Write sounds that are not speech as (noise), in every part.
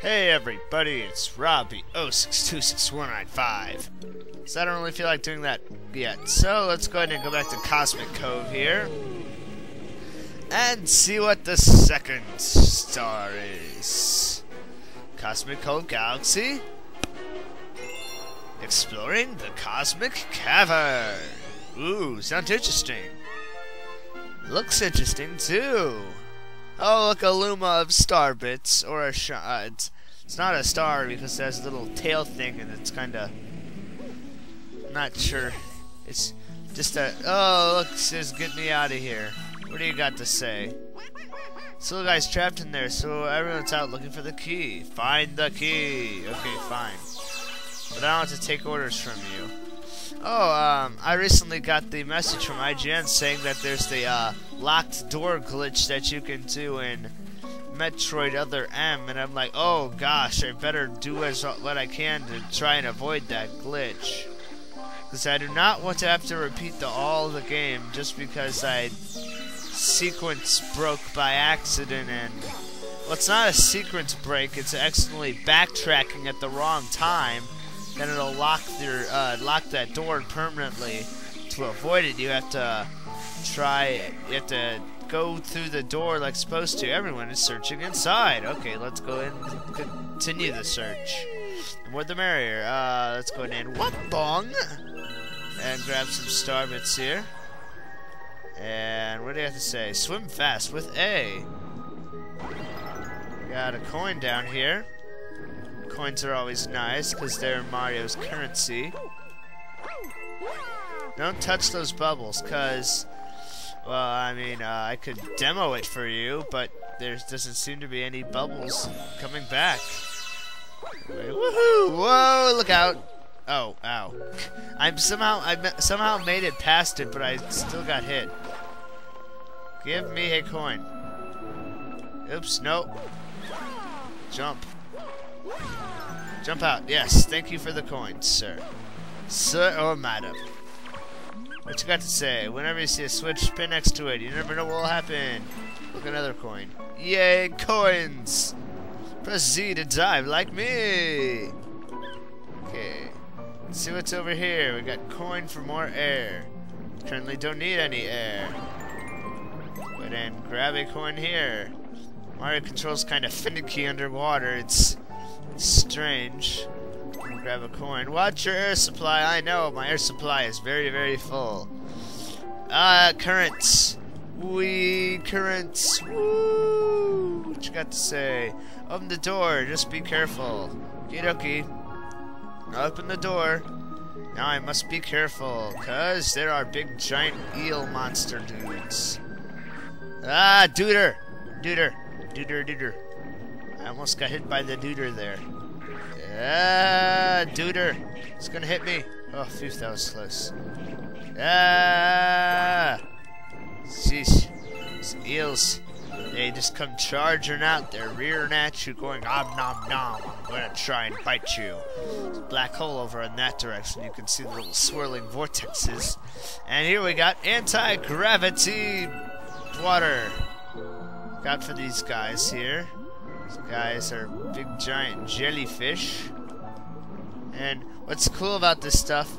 Hey everybody, it's Robbie 06261995. So I don't really feel like doing that yet. So let's go ahead and go back to Cosmic Cove here. And see what the second star is. Cosmic Cove Galaxy. Exploring the Cosmic Cavern. Ooh, sounds interesting. Looks interesting too. Oh, look, a Luma of star bits, or a shot. Uh, it's, it's not a star because it has a little tail thing, and it's kind of not sure. It's just a. Oh, look, says get me out of here. What do you got to say? So, the guy's trapped in there, so everyone's out looking for the key. Find the key. Okay, fine. But I don't have to take orders from you. Oh, um, I recently got the message from IGN saying that there's the uh, locked door glitch that you can do in Metroid Other M, and I'm like, oh gosh, I better do as what I can to try and avoid that glitch. Because I do not want to have to repeat the all the game just because I sequence broke by accident and well, it's not a sequence break, it's accidentally backtracking at the wrong time then it'll lock your uh, lock that door permanently. To avoid it, you have to try. It. You have to go through the door like supposed to. Everyone is searching inside. Okay, let's go and continue the search. The more the merrier. Uh, let's go and whoop bong and grab some star bits here. And what do you have to say? Swim fast with A. Got a coin down here. Coins are always nice because they're Mario's currency. Don't touch those bubbles because, well, I mean, uh, I could demo it for you, but there doesn't seem to be any bubbles coming back. Woohoo! Whoa, look out! Oh, ow. (laughs) I'm somehow, I somehow made it past it, but I still got hit. Give me a coin. Oops, nope. Jump. Jump out. Yes, thank you for the coins, sir. Sir or madam. What you got to say? Whenever you see a switch, spin next to it. You never know what will happen. Look, another coin. Yay, coins! Press Z to dive like me! Okay. Let's see what's over here. We got coin for more air. Currently don't need any air. Ahead and grab a coin here. Mario controls kind of finicky underwater. It's strange. Grab a coin. Watch your air supply. I know my air supply is very, very full. Uh, currents. We currents. Woo! What you got to say? Open the door. Just be careful. Okie dokie. Open the door. Now I must be careful, cause there are big giant eel monster dudes. Ah, duder! Duder! Duder, duder. I almost got hit by the duder there. Ah, duder. It's gonna hit me. Oh, phew, that was close. Ah! Sheesh. These eels. They just come charging out. They're rearing at you, going om nom nom. I'm gonna try and bite you. Black hole over in that direction. You can see the little swirling vortexes. And here we got anti-gravity water. Got for these guys here. These guys are big giant jellyfish. And what's cool about this stuff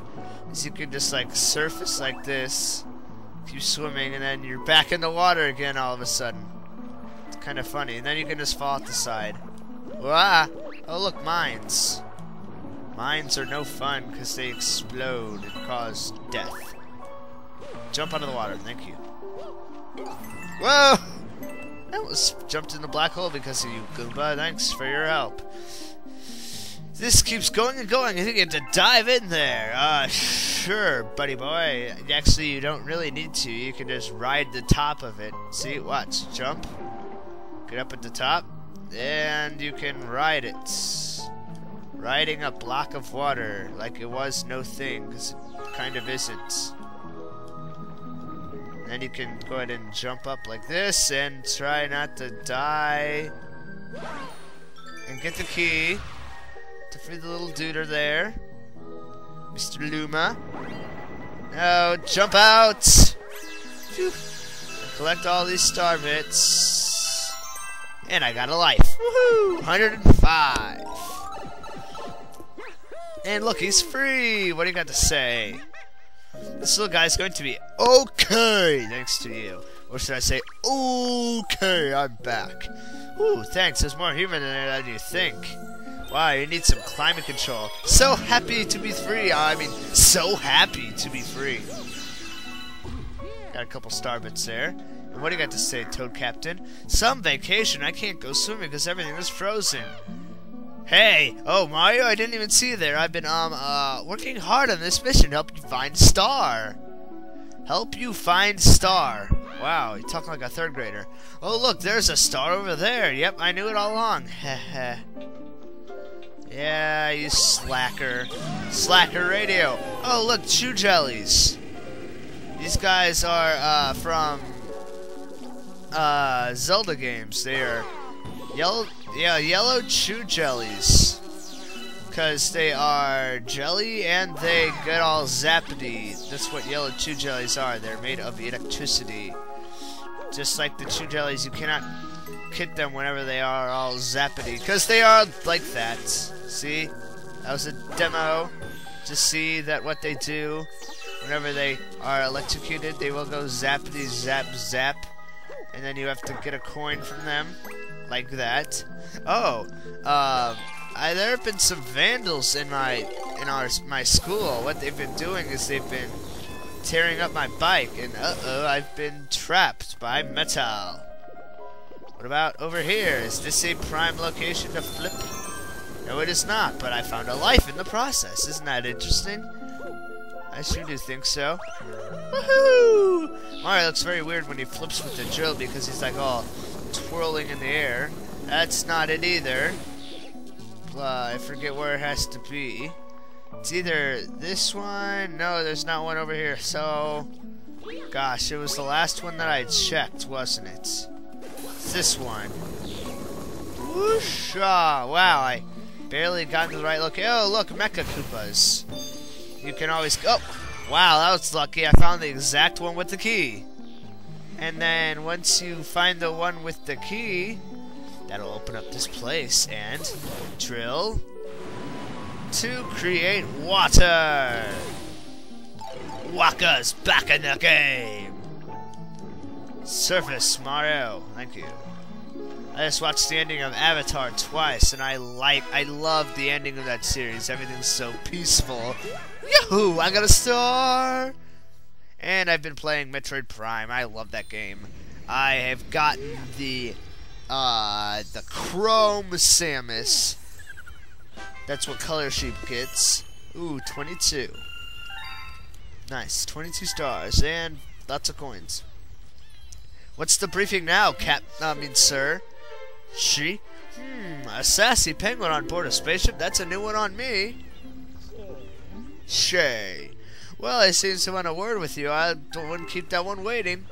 is you can just like surface like this, keep swimming, and then you're back in the water again all of a sudden. It's kind of funny. And then you can just fall off the side. Wah! Oh look, mines. Mines are no fun because they explode and cause death. Jump out of the water, thank you. Whoa! I was jumped in the black hole because of you, Goomba. Thanks for your help. This keeps going and going. I think you have to dive in there. Uh, sure, buddy boy. Actually, you don't really need to. You can just ride the top of it. See? Watch. Jump. Get up at the top. And you can ride it. Riding a block of water like it was no thing, because it kind of isn't. Then you can go ahead and jump up like this and try not to die. And get the key to free the little duder there. Mr. Luma. Now jump out! Collect all these star bits. And I got a life. Woohoo! 105. And look, he's free. What do you got to say? This little guy's going to be okay thanks to you. Or should I say, okay, I'm back. Ooh, thanks. There's more human in there than you think. Wow, you need some climate control. So happy to be free. I mean, so happy to be free. Got a couple star bits there. And what do you got to say, Toad Captain? Some vacation. I can't go swimming because everything is frozen. Hey! Oh, Mario, I didn't even see you there. I've been, um, uh, working hard on this mission to help you find Star. Help you find Star. Wow, you talk like a third grader. Oh, look, there's a star over there. Yep, I knew it all along. Heh (laughs) Yeah, you slacker. Slacker radio. Oh, look, chew jellies. These guys are, uh, from, uh, Zelda games. They are yellow yeah, yellow chew jellies. Because they are jelly and they get all zappity. That's what yellow chew jellies are. They're made of electricity. Just like the chew jellies, you cannot hit them whenever they are all zappity. Because they are like that. See? That was a demo. Just see that what they do. Whenever they are electrocuted, they will go zappity zap zap. And then you have to get a coin from them like that. Oh, um, I, there have been some vandals in my in our my school. What they've been doing is they've been tearing up my bike, and uh-oh, I've been trapped by metal. What about over here? Is this a prime location to flip? No, it is not, but I found a life in the process. Isn't that interesting? I sure do think so. Woohoo! Mario looks very weird when he flips with the drill because he's like all twirling in the air. That's not it either. Uh, I forget where it has to be. It's either this one. No, there's not one over here. So, gosh, it was the last one that I checked, wasn't it? It's this one. Whoosh! Wow, I barely got to the right location. Oh, look, Mecha Koopas. You can always go. Oh, wow, that was lucky. I found the exact one with the key. And then once you find the one with the key, that'll open up this place and drill to create water. Waka's back in the game. Surface Mario, thank you. I just watched the ending of Avatar twice, and I like, I love the ending of that series. Everything's so peaceful. Yahoo! I got a star. And I've been playing Metroid Prime. I love that game. I have gotten the uh, the Chrome Samus. That's what Color Sheep gets. Ooh, 22. Nice, 22 stars and lots of coins. What's the briefing now, Cap? I mean, sir. She? Hmm, a sassy penguin on board a spaceship. That's a new one on me. Shay. Well, I seem to want a word with you. I wouldn't keep that one waiting.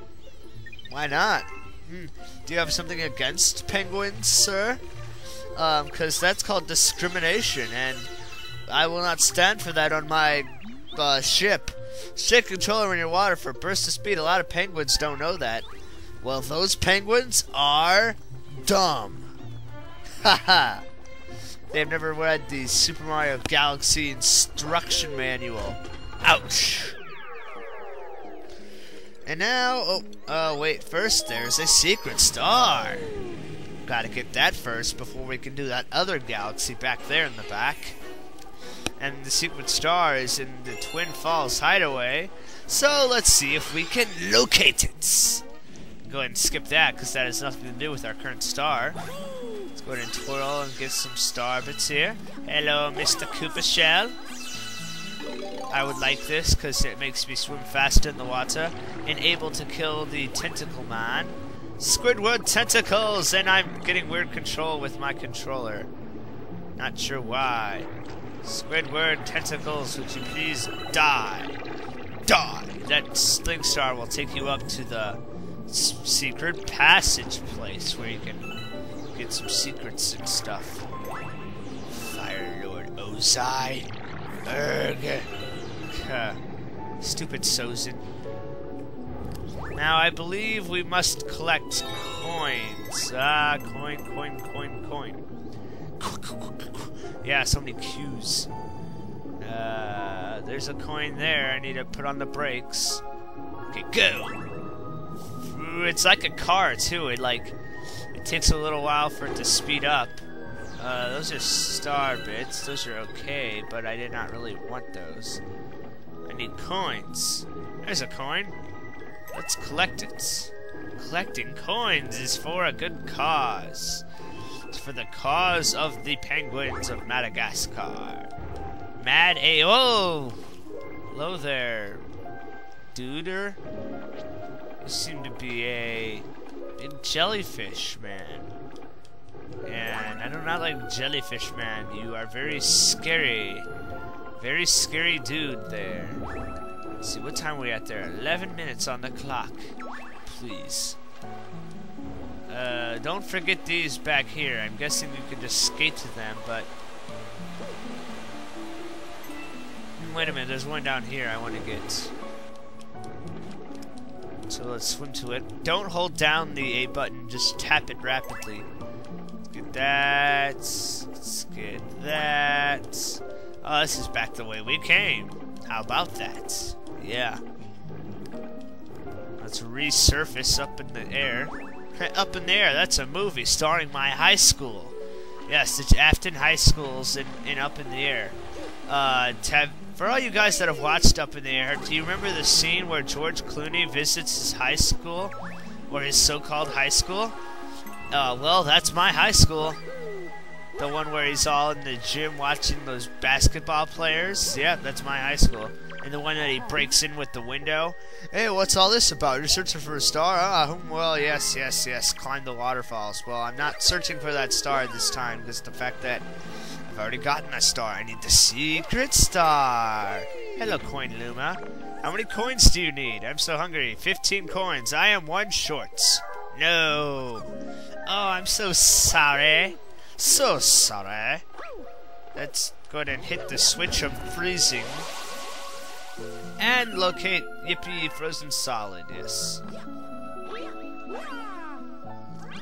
Why not? Hmm. Do you have something against penguins, sir? Um, because that's called discrimination, and I will not stand for that on my uh, ship. Stick controller in your water for burst of speed. A lot of penguins don't know that. Well, those penguins are dumb. (laughs) Haha. They've never read the Super Mario Galaxy instruction manual. Ouch. And now, oh, uh, wait, first there's a secret star. Gotta get that first before we can do that other galaxy back there in the back. And the secret star is in the Twin Falls hideaway, so let's see if we can locate it. Go ahead and skip that, because that has nothing to do with our current star. Let's go ahead and twirl and get some star bits here. Hello, Mr. Koopa Shell. I would like this because it makes me swim faster in the water and able to kill the tentacle man. Squidward tentacles, and I'm getting weird control with my controller. Not sure why. Squidward tentacles, would you please die? Die! That sling star will take you up to the secret passage place where you can get some secrets and stuff. Fire Lord Ozai. Urgh. Stupid Sozin. Now, I believe we must collect coins. Ah, coin, coin, coin, coin. (laughs) Yeah, so many cues. Uh, there's a coin there. I need to put on the brakes. Okay, go. It's like a car too. It like it takes a little while for it to speed up. Uh, those are star bits. Those are okay, but I did not really want those. Coins. There's a coin. Let's collect it. Collecting coins is for a good cause. It's for the cause of the penguins of Madagascar. Mad A. Oh! Hello there, duder. You seem to be a big jellyfish man. And I do not like jellyfish man. You are very scary. Very scary dude there. Let's see, what time are we at there? 11 minutes on the clock. Please. Uh, don't forget these back here. I'm guessing you can just skate to them, but... Wait a minute, there's one down here I want to get. So let's swim to it. Don't hold down the A button, just tap it rapidly. Let's get that. Let's get that. Oh, this is back the way we came. How about that? Yeah. Let's resurface up in the air. up in the air, that's a movie starring my high school. Yes, it's Affton High School's in, in Up in the Air. Uh, for all you guys that have watched Up in the Air, do you remember the scene where George Clooney visits his high school? Or his so-called high school? Uh, well, that's my high school. The one where he's all in the gym watching those basketball players? Yeah, that's my high school. And the one that he breaks in with the window. Hey, what's all this about? You're searching for a star? Ah, well, yes, yes, yes. Climb the waterfalls. Well, I'm not searching for that star this time because the fact that I've already gotten a star. I need the secret star. Hello, Coin Luma. How many coins do you need? I'm so hungry. 15 coins. I am one short. No. Oh, I'm so sorry. So sorry. Let's go ahead and hit the switch of freezing. And locate Yippee Frozen Solid, yes.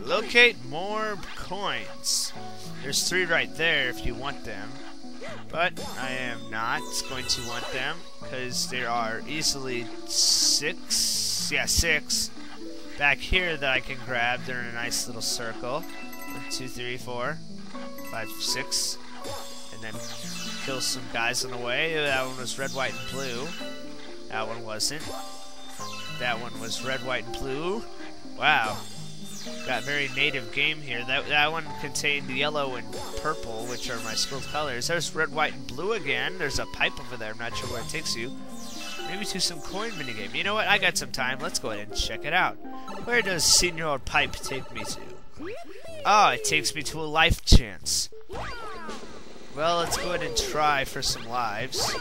Locate more coins. There's three right there if you want them. But I am not going to want them because there are easily six, yeah, six back here that I can grab. They're in a nice little circle. Two, three, four, five, six. And then kill some guys on the way. That one was red, white, and blue. That one wasn't. That one was red, white, and blue. Wow. Got very native game here. That, that one contained yellow and purple, which are my school colors. There's red, white, and blue again. There's a pipe over there. I'm not sure where it takes you. Maybe to some coin minigame. You know what? I got some time. Let's go ahead and check it out. Where does Senor Pipe take me to? Oh, it takes me to a life chance. Well, let's go ahead and try for some lives.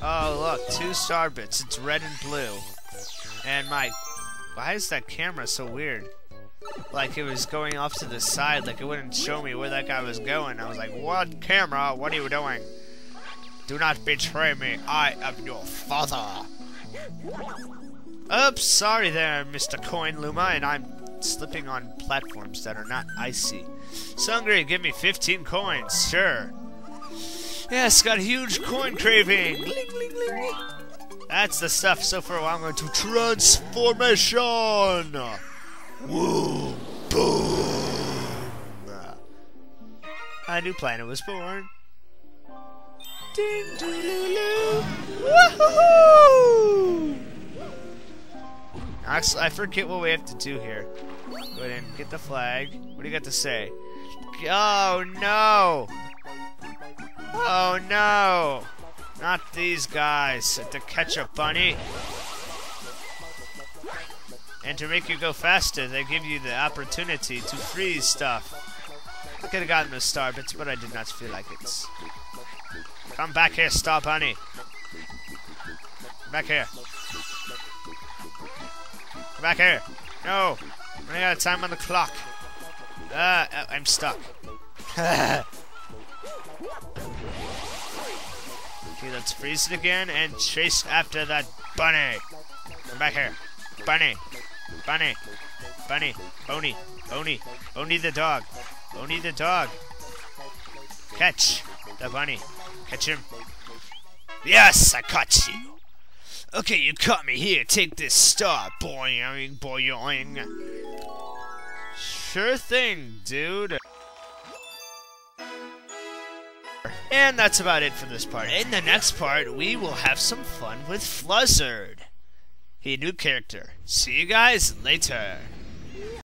Oh, look, two star bits. It's red and blue. And my... Why is that camera so weird? Like it was going off to the side, like it wouldn't show me where that guy was going. I was like, what camera? What are you doing? Do not betray me. I am your father. Oops, sorry there, Mr. Coin Luma, and I'm slipping on platforms that are not icy. Sungry, give me 15 coins, sure. Yes, got a huge coin craving. That's the stuff. So for a while, I'm going to transformation. Woo, boom. A new planet was born. Ding, doo, Woohoo! I forget what we have to do here. Go ahead and get the flag. What do you got to say? Oh no! Oh no! Not these guys. To catch a bunny. And to make you go faster, they give you the opportunity to freeze stuff. I could have gotten a star bits, but I did not feel like it. Come back here, Star Bunny. Back here. Come back here. No. Running out of time on the clock. Uh, I'm stuck. (laughs) okay, let's freeze it again and chase after that bunny. Come back here. Bunny. Bunny. Bunny. Boney. Boney. Boney the dog. Boney the dog. Catch the bunny. Catch him. Yes, I caught you. Okay, you caught me. Here, take this star. Boing, boing. Sure thing, dude. And that's about it for this part. In the next part, we will have some fun with Fluzzard. He a new character. See you guys later.